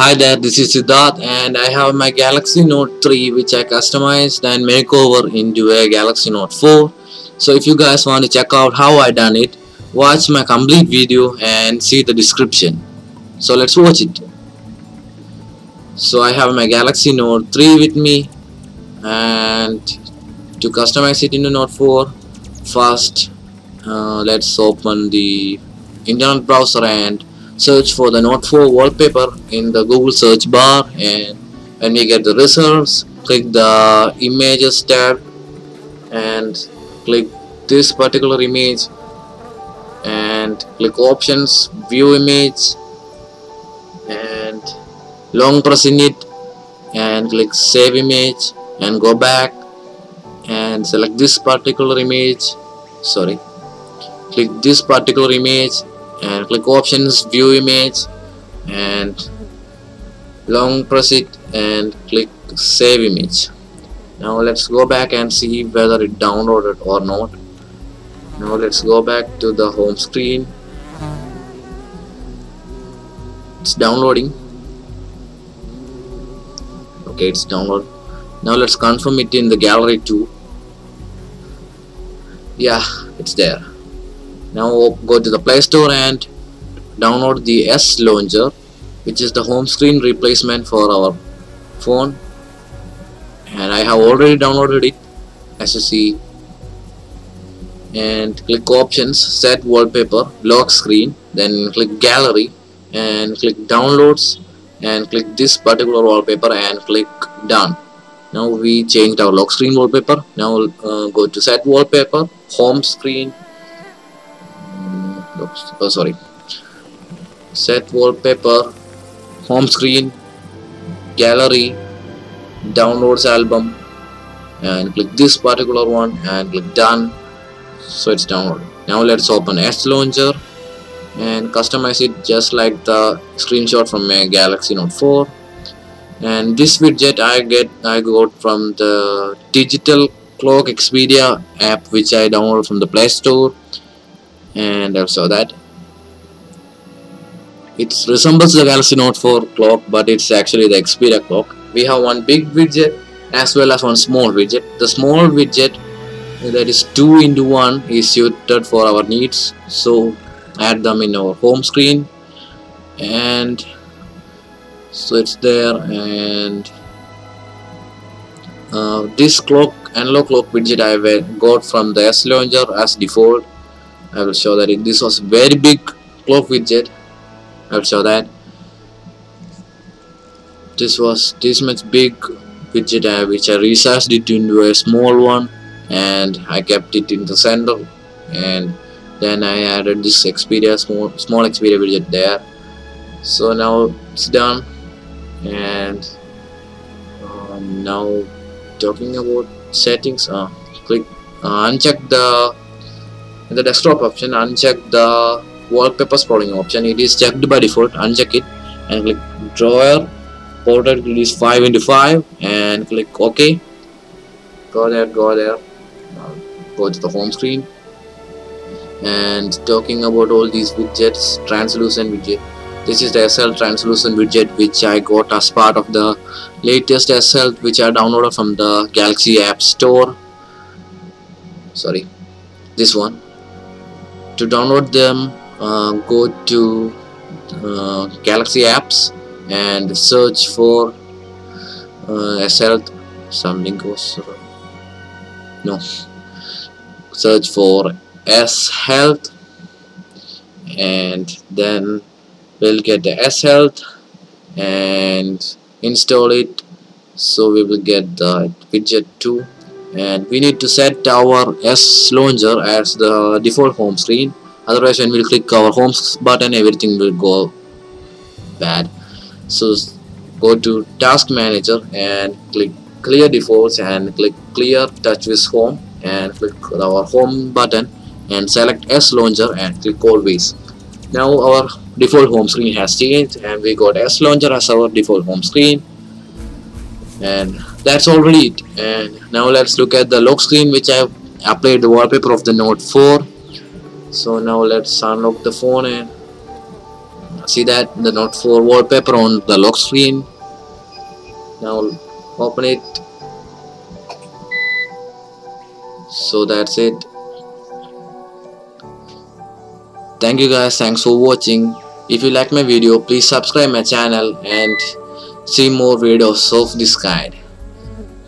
Hi there, this is Sidharth and I have my Galaxy Note 3 which I customized and makeover into a Galaxy Note 4. So if you guys want to check out how I done it, watch my complete video and see the description. So let's watch it. So I have my Galaxy Note 3 with me and to customize it into Note 4, first uh, let's open the internet browser and search for the Note 4 wallpaper in the Google search bar and when we get the results click the images tab and click this particular image and click options view image and long press in it and click save image and go back and select this particular image sorry click this particular image and click options view image and long press it and click save image. Now let's go back and see whether it downloaded or not. Now let's go back to the home screen. It's downloading. Okay it's download. Now let's confirm it in the gallery too. Yeah it's there now go to the Play Store and download the S Launcher which is the home screen replacement for our phone. And I have already downloaded it as you see and click options set wallpaper lock screen then click gallery and click downloads and click this particular wallpaper and click done. Now we changed our lock screen wallpaper. Now uh, go to set wallpaper home screen oops, oh sorry. Set wallpaper home screen gallery downloads album and click this particular one and click done. So it's downloaded. Now let's open S launcher and customize it just like the screenshot from my Galaxy Note 4 and this widget I get I got from the digital clock Xperia app which I downloaded from the Play Store and also that it resembles the Galaxy Note 4 clock but it's actually the Xperia clock. We have one big widget as well as one small widget. The small widget that is 2 into 1 is suited for our needs so add them in our home screen. And so it's there and uh, this clock analog clock widget I got from the S launcher as default I will show that it, this was very big clock widget. I will show that. This was this much big widget uh, which I resized it into a small one and I kept it in the center and then I added this Xperia small small Xperia widget there. So now it's done and uh, now talking about settings uh, click uh, uncheck the the desktop option uncheck the wallpaper scrolling option. It is checked by default uncheck it and click drawer. Portrait is 5 into 5 and click ok. Go there go there. Go to the home screen. And talking about all these widgets translucent widget. This is the SL translucent widget which I got as part of the latest SL which I downloaded from the Galaxy App Store. Sorry this one to download them uh, go to uh, Galaxy apps and search for uh, SL something goes wrong. no. Search for S health and then we'll get the S health and install it. So we will get the widget 2 and we need to set our S launcher as the default home screen. Otherwise when we click our home button everything will go bad. So go to task manager and click clear defaults and click clear touch with home and click our home button and select S launcher and click always. Now our default home screen has changed and we got S launcher as our default home screen. And that's already it and now let's look at the lock screen which I have applied the wallpaper of the Note 4 so now let's unlock the phone and see that the note 4 wallpaper on the lock screen. Now open it. So that's it. Thank you guys. Thanks for watching. If you like my video please subscribe my channel and see more videos of this kind